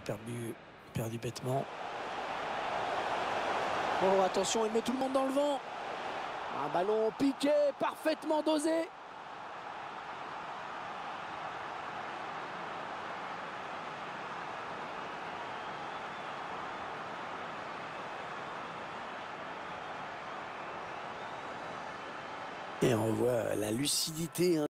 perdu, perdu bêtement. Oh, attention, il met tout le monde dans le vent. Un ballon piqué, parfaitement dosé. Et on voit la lucidité. Hein.